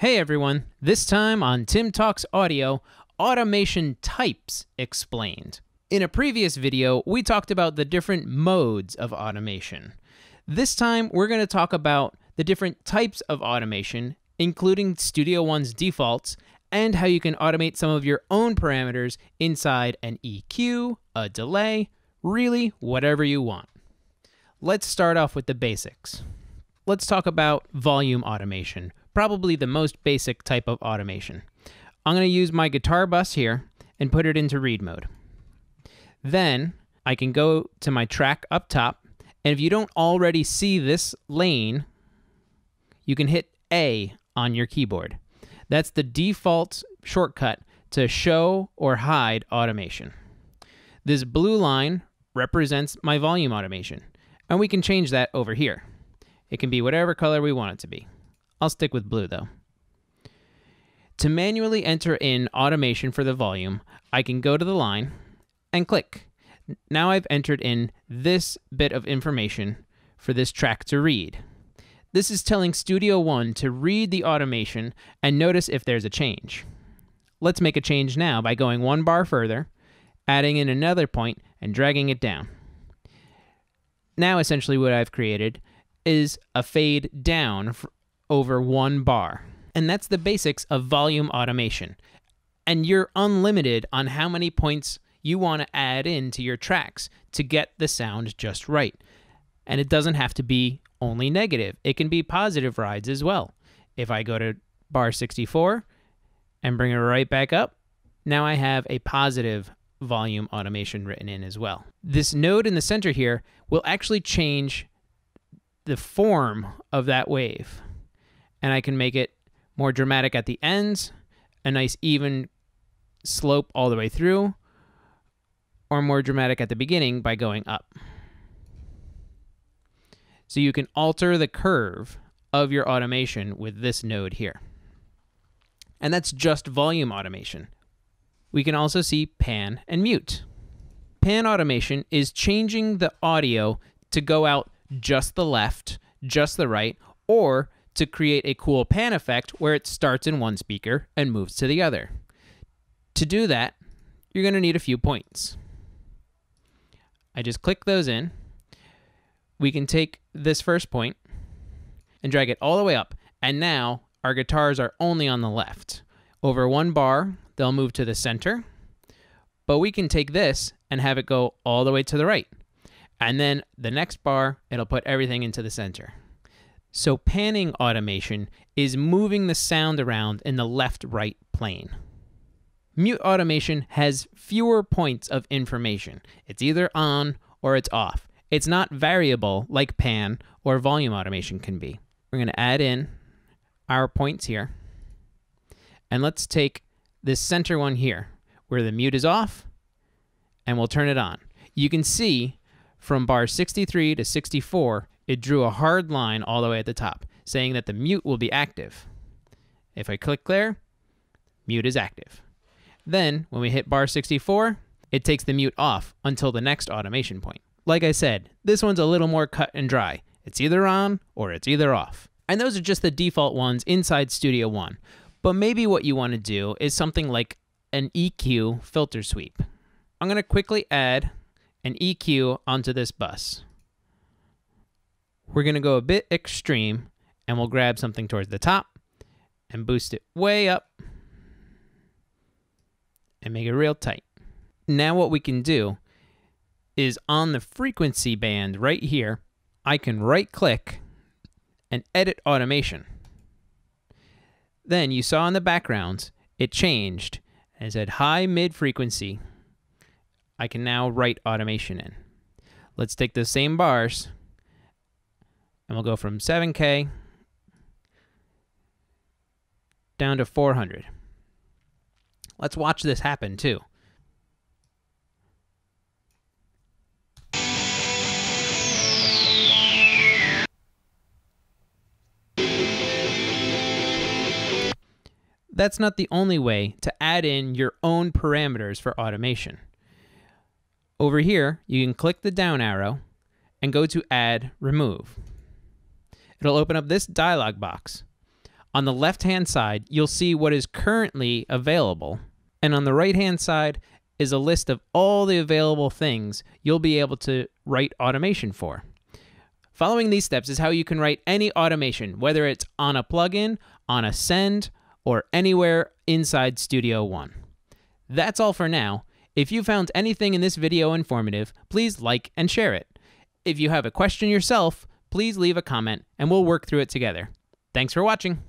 Hey everyone, this time on Tim Talks Audio, automation types explained. In a previous video, we talked about the different modes of automation. This time, we're going to talk about the different types of automation, including Studio One's defaults, and how you can automate some of your own parameters inside an EQ, a delay, really whatever you want. Let's start off with the basics. Let's talk about volume automation, probably the most basic type of automation. I'm going to use my guitar bus here and put it into read mode. Then I can go to my track up top, and if you don't already see this lane, you can hit A on your keyboard. That's the default shortcut to show or hide automation. This blue line represents my volume automation, and we can change that over here. It can be whatever color we want it to be. I'll stick with blue though. To manually enter in automation for the volume, I can go to the line and click. Now I've entered in this bit of information for this track to read. This is telling Studio One to read the automation and notice if there's a change. Let's make a change now by going one bar further, adding in another point, and dragging it down. Now, essentially, what I've created is a fade down over one bar. And that's the basics of volume automation. And you're unlimited on how many points you want to add into your tracks to get the sound just right. And it doesn't have to be only negative, it can be positive rides as well. If I go to bar 64 and bring it right back up, now I have a positive volume automation written in as well. This node in the center here will actually change the form of that wave. And I can make it more dramatic at the ends, a nice even slope all the way through, or more dramatic at the beginning by going up. So you can alter the curve of your automation with this node here. And that's just volume automation. We can also see pan and mute. Pan automation is changing the audio to go out just the left, just the right, or to create a cool pan effect where it starts in one speaker and moves to the other. To do that, you're going to need a few points. I just click those in. We can take this first point and drag it all the way up, and now our guitars are only on the left. Over one bar, they'll move to the center, but we can take this and have it go all the way to the right. And then the next bar, it'll put everything into the center. So panning automation is moving the sound around in the left-right plane. Mute automation has fewer points of information. It's either on or it's off. It's not variable like pan or volume automation can be. We're going to add in our points here. And let's take this center one here where the mute is off and we'll turn it on. You can see from bar 63 to 64, it drew a hard line all the way at the top, saying that the mute will be active. If I click there, mute is active. Then, when we hit bar 64, it takes the mute off until the next automation point. Like I said, this one's a little more cut and dry. It's either on or it's either off. And those are just the default ones inside Studio One. But maybe what you want to do is something like an EQ filter sweep. I'm going to quickly add an EQ onto this bus. We're going to go a bit extreme and we'll grab something towards the top and boost it way up and make it real tight. Now what we can do is on the frequency band right here, I can right click and edit automation. Then you saw in the background, it changed and said high mid frequency I can now write automation in. Let's take the same bars and we'll go from 7K down to 400. Let's watch this happen too. That's not the only way to add in your own parameters for automation. Over here, you can click the down arrow and go to Add Remove. It'll open up this dialog box. On the left hand side, you'll see what is currently available. And on the right hand side is a list of all the available things you'll be able to write automation for. Following these steps is how you can write any automation, whether it's on a plugin, on a send, or anywhere inside Studio One. That's all for now. If you found anything in this video informative, please like and share it. If you have a question yourself, please leave a comment and we'll work through it together. Thanks for watching.